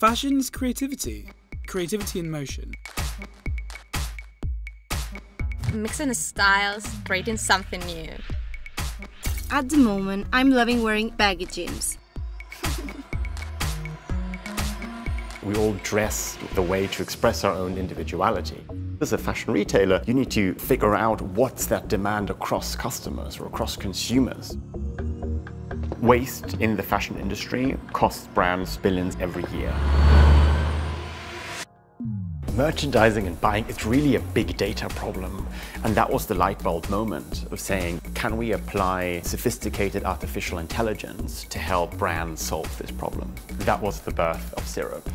Fashion is creativity, creativity in motion. Mixing styles, creating something new. At the moment, I'm loving wearing baggy jeans. We all dress the way to express our own individuality. As a fashion retailer, you need to figure out what's that demand across customers or across consumers. Waste in the fashion industry costs brands billions every year. Merchandising and buying is really a big data problem. And that was the light bulb moment of saying, can we apply sophisticated artificial intelligence to help brands solve this problem? That was the birth of Syrup.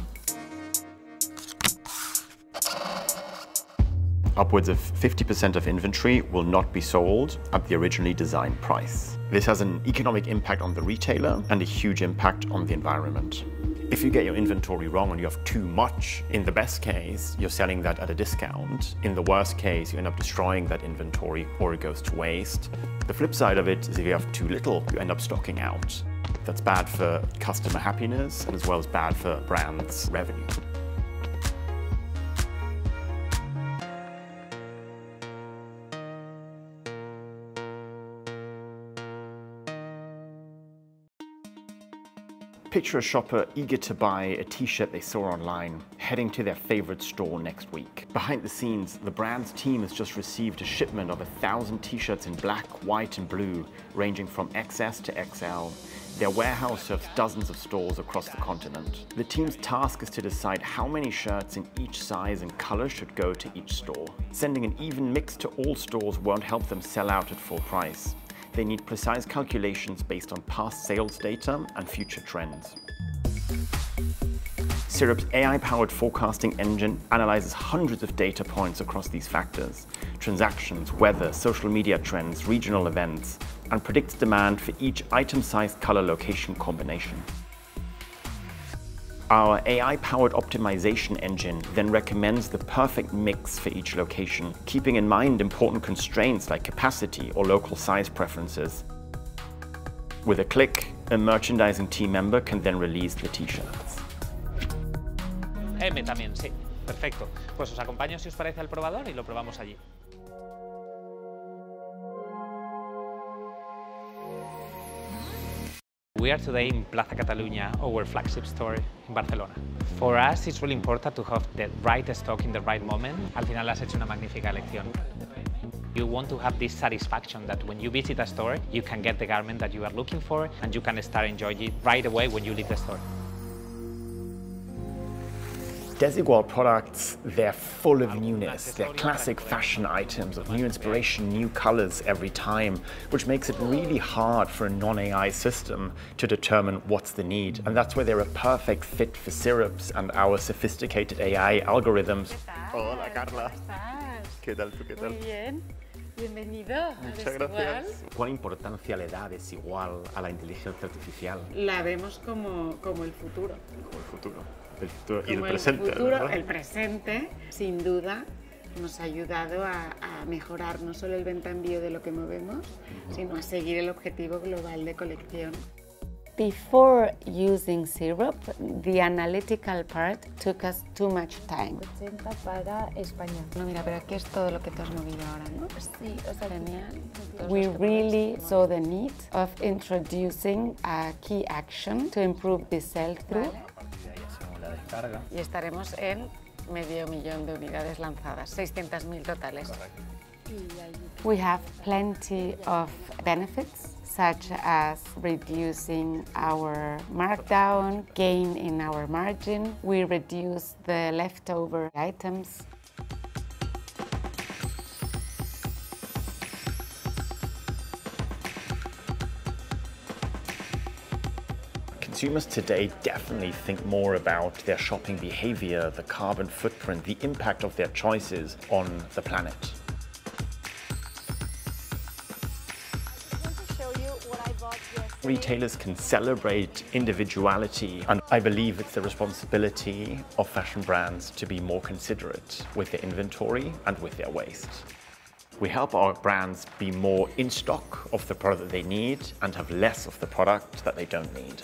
Upwards of 50% of inventory will not be sold at the originally designed price. This has an economic impact on the retailer and a huge impact on the environment. If you get your inventory wrong and you have too much, in the best case, you're selling that at a discount. In the worst case, you end up destroying that inventory or it goes to waste. The flip side of it is if you have too little, you end up stocking out. That's bad for customer happiness and as well as bad for brands' revenue. Picture a shopper eager to buy a t-shirt they saw online, heading to their favorite store next week. Behind the scenes, the brand's team has just received a shipment of a thousand t-shirts in black, white and blue, ranging from XS to XL. Their warehouse serves dozens of stores across the continent. The team's task is to decide how many shirts in each size and color should go to each store. Sending an even mix to all stores won't help them sell out at full price. They need precise calculations based on past sales data and future trends. Syrup's AI-powered forecasting engine analyzes hundreds of data points across these factors, transactions, weather, social media trends, regional events, and predicts demand for each item-sized color location combination. Our AI-powered optimization engine then recommends the perfect mix for each location, keeping in mind important constraints like capacity or local size preferences. With a click, a merchandising team member can then release the t-shirts. Eh, M también, sí. Perfecto. Pues os acompaño si os parece al probador y lo probamos allí. We are today in Plaza Catalunya, our flagship store in Barcelona. For us, it's really important to have the right stock in the right moment. Al final has hecho una magnífica elección. You want to have this satisfaction that when you visit a store, you can get the garment that you are looking for and you can start enjoying it right away when you leave the store. Desigual products, they're full of newness. They're classic fashion items of new inspiration, new colors every time, which makes it really hard for a non-AI system to determine what's the need. And that's where they're a perfect fit for Syrup's and our sophisticated AI algorithms. Hola, Carla. ¿Qué tal tú? ¿Qué tal? Muy bien. Bienvenido. Muchas gracias. ¿Cuál importancia le da Desigual a la inteligencia artificial? La vemos como, como el futuro. Como el futuro. El futuro y el Como presente. El futuro, el presente, sin duda, nos ha ayudado a, a mejorar no solo el venta envío de lo que movemos, sino a seguir el objetivo global de colección. Before using Syrup, the analytical part took us too much time. 80 para España. No, mira, pero aquí es todo lo que te has movido ahora, ¿no? Sí, o sea, Genial. We really saw the need of introducing a key action to improve the sell-through. Y estaremos en medio millón de unidades lanzadas, 600.000 totales. We have plenty of benefits, such as reducing our markdown, gain in our margin. We reduce the leftover items. Consumers today definitely think more about their shopping behavior, the carbon footprint, the impact of their choices on the planet. Retailers can celebrate individuality, and I believe it's the responsibility of fashion brands to be more considerate with their inventory and with their waste. We help our brands be more in stock of the product that they need and have less of the product that they don't need.